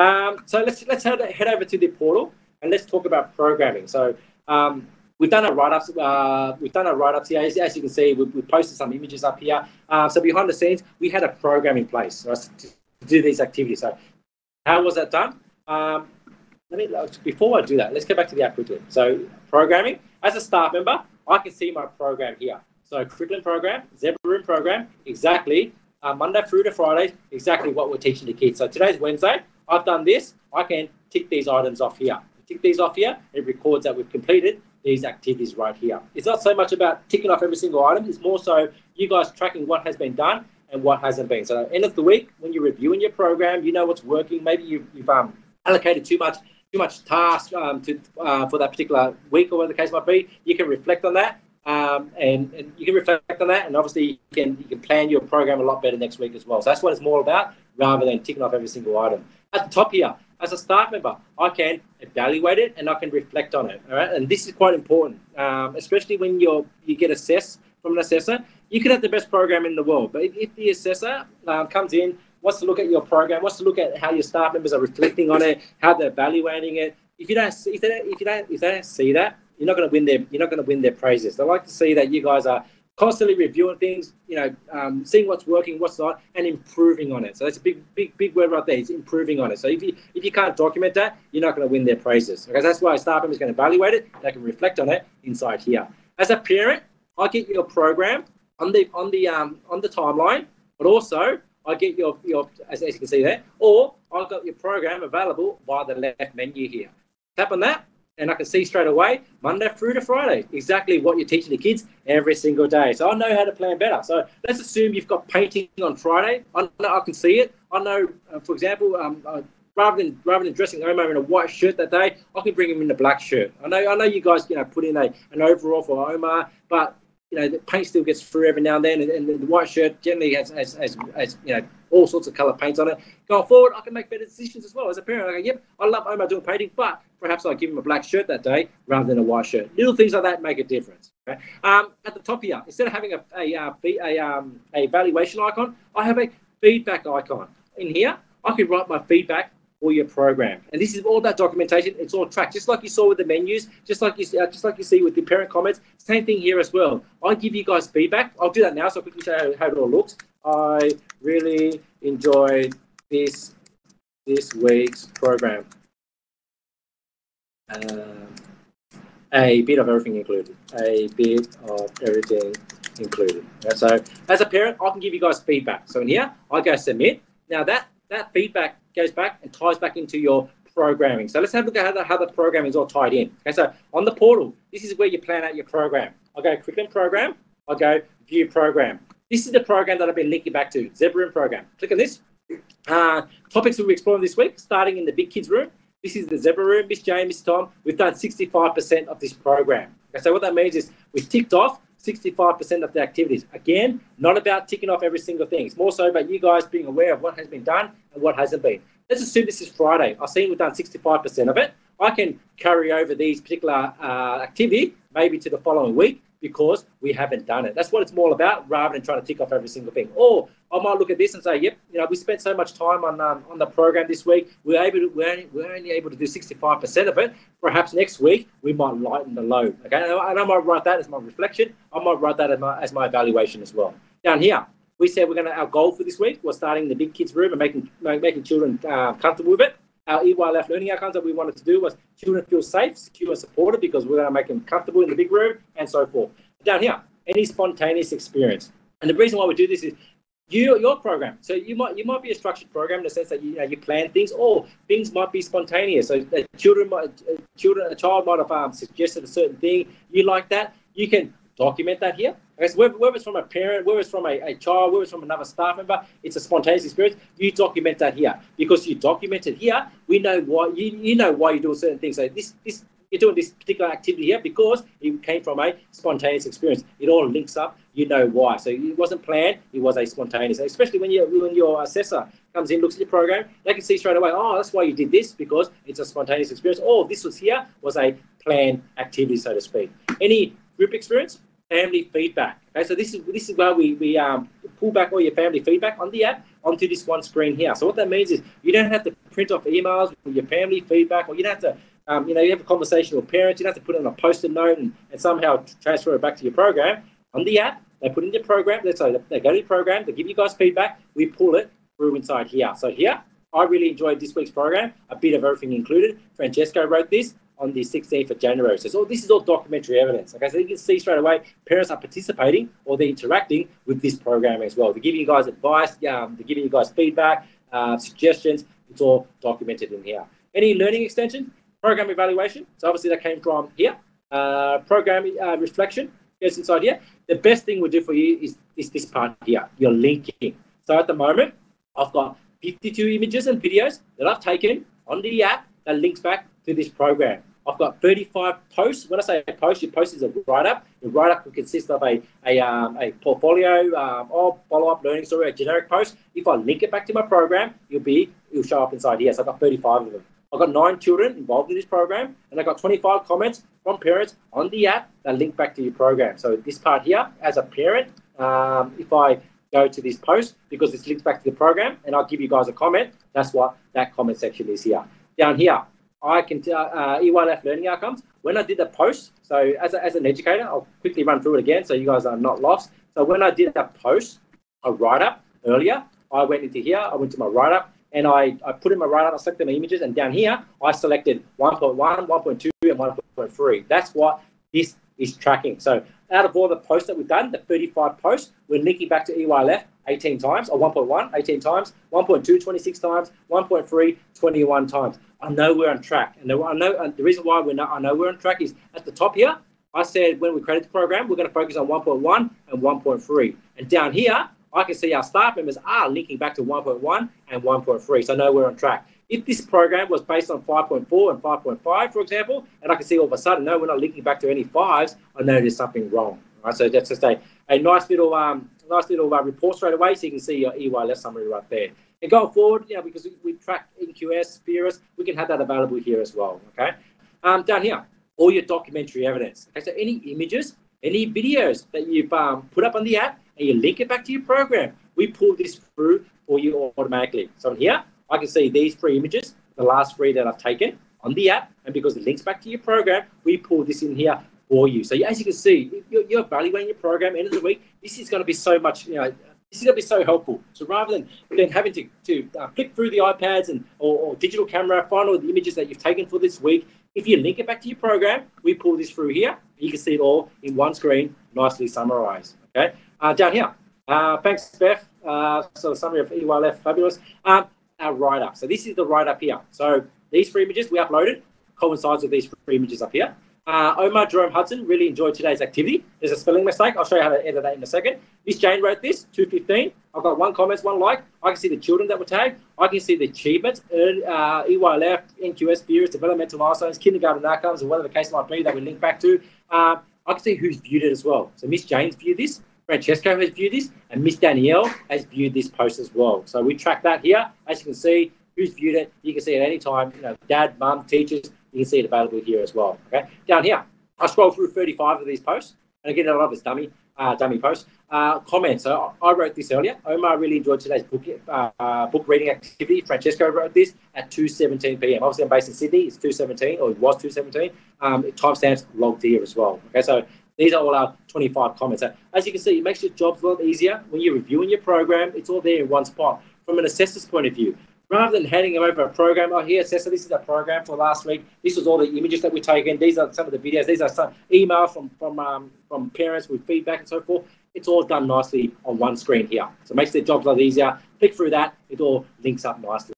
Um, so let's let's head, head over to the portal and let's talk about programming. So um, we've done a write-ups. Uh, we've done our write-ups here. As, as you can see, we've, we've, posted some images up here. Uh, so behind the scenes, we had a program in place right, to, to do these activities. So how was that done? Um, let me before I do that, let's go back to the app quickly. So programming as a staff member, I can see my program here. So curriculum program, Zebra Room program, exactly uh, Monday through to Friday, exactly what we're teaching the kids. So today's Wednesday. I've done this. I can tick these items off here. Tick these off here. It records that we've completed these activities right here. It's not so much about ticking off every single item. It's more so you guys tracking what has been done and what hasn't been. So end of the week, when you're reviewing your program, you know what's working. Maybe you've, you've um, allocated too much too much task um, to uh, for that particular week or whatever the case might be. You can reflect on that um, and, and, you can reflect on that, and obviously you can you can plan your program a lot better next week as well. So that's what it's more about, rather than ticking off every single item. At the top here, as a staff member, I can evaluate it and I can reflect on it. All right, and this is quite important, um, especially when you're you get assessed from an assessor. You can have the best program in the world, but if, if the assessor um, comes in, wants to look at your program, wants to look at how your staff members are reflecting on it, how they're evaluating it. If you don't, if they don't, if you don't, if they don't see that, you're not going to win their you're not going to win their praises. They like to see that you guys are constantly reviewing things, you know, um, seeing what's working, what's not, and improving on it. So that's a big, big, big word right there. It's improving on it. So if you if you can't document that, you're not going to win their praises. Because that's why a staff member is going to evaluate it. They can reflect on it inside here. As a parent, I get your program on the on the um on the timeline, but also I get your your as, as you can see there, or I've got your program available via the left menu here. Tap on that, and I can see straight away Monday through to Friday exactly what you're teaching the kids every single day. So I know how to plan better. So let's assume you've got painting on Friday. I know I can see it. I know, uh, for example, um, uh, rather than rather than dressing Omar in a white shirt that day, I can bring him in a black shirt. I know I know you guys you know put in a an overall for Omar, but you know, the paint still gets through every now and then, and, and the white shirt generally has, has, has, you know, all sorts of colour paints on it. Going forward, I can make better decisions as well. As a parent, I go, yep, I love Omar doing painting, but perhaps I'll give him a black shirt that day rather than a white shirt. Little things like that make a difference. Okay? Um, at the top here, instead of having a, a, a, a, um, a valuation icon, I have a feedback icon. In here, I can write my feedback for your program. And this is all about documentation. It's all tracked, just like you saw with the menus, just like you uh, just like you see with the parent comments. Same thing here as well. I give you guys feedback. I'll do that now, so I'll quickly show how, how it all looks. I really enjoyed this this week's program. Uh, a bit of everything included. A bit of everything included. So as a parent, I can give you guys feedback. So in here, I go submit. Now that that feedback goes back and ties back into your programming. So let's have a look at how the, how the programming is all tied in. Okay, so on the portal, this is where you plan out your program. I'll go curriculum program. I'll go view program. This is the program that I've been linking back to, Zebra Room program. Click on this. Uh, topics we'll be exploring this week, starting in the big kids room. This is the Zebra Room, Miss Jane, Miss Tom. We've done 65% of this program. Okay, so what that means is we've ticked off 65% of the activities. Again, not about ticking off every single thing. It's more so about you guys being aware of what has been done and what hasn't been. Let's assume this is Friday. I've seen we've done 65% of it. I can carry over these particular uh, activity maybe to the following week because we haven't done it. That's what it's more about, rather than trying to tick off every single thing. Or I might look at this and say, "Yep, you know, we spent so much time on um, on the program this week. We're able to we're only, we're only able to do 65% of it. Perhaps next week we might lighten the load." Okay, and I might write that as my reflection. I might write that as my as my evaluation as well. Down here, we said we're going to our goal for this week was starting the big kids room and making making children uh, comfortable with it our EYLF learning outcomes that we wanted to do was children feel safe, secure, and supported because we're going to make them comfortable in the big room and so forth. Down here, any spontaneous experience. And the reason why we do this is you, your program. So you might you might be a structured program in the sense that you, you know you plan things, or things might be spontaneous. So children might children a child might have um, suggested a certain thing. You like that, you can document that here. So whether, whether it's from a parent, whether it's from a, a child, whether it's from another staff member, it's a spontaneous experience. You document that here because you document it here. We know why you, you know why you do certain things. So this this doing this particular activity here because it came from a spontaneous experience. It all links up. You know why. So it wasn't planned. It was a spontaneous. Especially when you when your assessor comes in, looks at your program, they can see straight away. Oh, that's why you did this because it's a spontaneous experience. Oh, this was here was a planned activity, so to speak. Any group experience? family feedback. Okay, so this is this is where we we um, pull back all your family feedback on the app. onto this one screen here. So what that means is you don't have to print off emails with your family feedback, or you don't have to, um, you know, you have a conversation with parents. You don't have to put it on a post-it note and, and somehow transfer it back to your program. On the app, they put in your program. Let's say they go to your program. They give you guys feedback. We pull it through inside here. So here, I really enjoyed this week's program. A bit of everything included. Francesco wrote this on the 16th of January. So, so this is all documentary evidence. Okay, so you can see straight away parents are participating or they're interacting with this program as well. They're giving you guys advice, um, they're giving you guys feedback, uh, suggestions. It's all documented in here. Any learning extension, program evaluation. So obviously that came from here. Uh, program uh, reflection goes inside here. The best thing we'll do for you is, is this part here, your linking. So at the moment, I've got 52 images and videos that I've taken on the app that links back to this program. I've got 35 posts. When I say a post, your post is a write-up. Your write-up will consist of a, a, um, a portfolio um, or follow-up learning story, a generic post. If I link it back to my program, you'll be you'll show up inside here. So I've got 35 of them. I've got nine children involved in this program, and I've got 25 comments from parents on the app that link back to your program. So this part here, as a parent, um, if I go to this post because this links back to the program, and I'll give you guys a comment. That's what that comment section is here. Down here, I can tell uh, EYLF learning outcomes. When I did the post, so as, a, as an educator, I'll quickly run through it again so you guys are not lost. So when I did that post, a write up earlier, I went into here, I went to my write up, and I, I put in my up, I selected my images, and down here, I selected 1.1, 1.2, and 1.3. That's what this is tracking. So out of all the posts that we've done, the 35 posts, we're linking back to EYLF 18 times, or 1.1, 18 times, 1.2, 26 times, 1.3, 21 times. I know we're on track. And I know the reason why we're not, I know we're on track is at the top here, I said when we created the program, we're going to focus on 1.1 and 1.3. And down here, I can see our staff members are linking back to 1.1 and 1.3. So I know we're on track. If this program was based on 5.4 and 5.5, for example, and I can see all of a sudden, no, we're not linking back to any fives, I know there's something wrong. Right? So that's just a, a nice little um, nice little uh, report straight away, so you can see your EYLF summary right there. And going forward, you know, because we, we track NQS, FEARS, we can have that available here as well. Okay. Um, down here, all your documentary evidence. Okay, so any images, any videos that you've um, put up on the app, and you link it back to your program, we pull this through for you automatically. So here, I can see these three images, the last three that I've taken on the app, and because it links back to your program, we pull this in here for you. So as you can see, you're, you're evaluating your program end of the week. This is going to be so much, you know, this is going to be so helpful. So rather than, than having to, to uh, flick through the iPads and or, or, digital camera, find all the images that you've taken for this week, if you link it back to your program, we pull this through here. You can see it all in one screen, nicely summarized. Okay, uh, down here. Uh, thanks, Beth. Uh, so summary of EYLF, fabulous. Um, our write-up. So this is the write-up here. So these three images we uploaded coincides with these three images up here. Uh, Omar Jerome Hudson really enjoyed today's activity. There's a spelling mistake. I'll show you how to edit that in a second. Miss Jane wrote this, 215. I've got one comment, one like. I can see the children that were tagged. I can see the achievements, uh, EYLF, NQS views, developmental milestones, kindergarten outcomes, or whatever the case might be that we link back to. Uh, I can see who's viewed it as well. So Miss Jane's viewed this, Francesco has viewed this, and Miss Danielle has viewed this post as well. So we track that here. As you can see, who's viewed it. You can see at any time, you know, dad, mum, teachers, you can see it available here as well. Okay, down here, I scroll through 35 of these posts, and again, I love this dummy, uh, dummy posts. Uh, comments. So I wrote this earlier. Omar really enjoyed today's book uh, book reading activity. Francesco wrote this at 2:17 p.m. Obviously, I'm based in Sydney. It's 2:17, or it was 2:17. Um, timestamps logged here as well. Okay, so these are all our 25 comments. So as you can see, it makes your job a lot easier when you're reviewing your program. It's all there in one spot. From an assessor's point of view, rather than handing them over a program, oh, here, Cessa, this is a program for last week. This was all the images that we've taken. These are some of the videos. These are some emails from from um, from parents with feedback and so forth. It's all done nicely on one screen here. So it makes their jobs a lot easier. Click through that. It all links up nicely.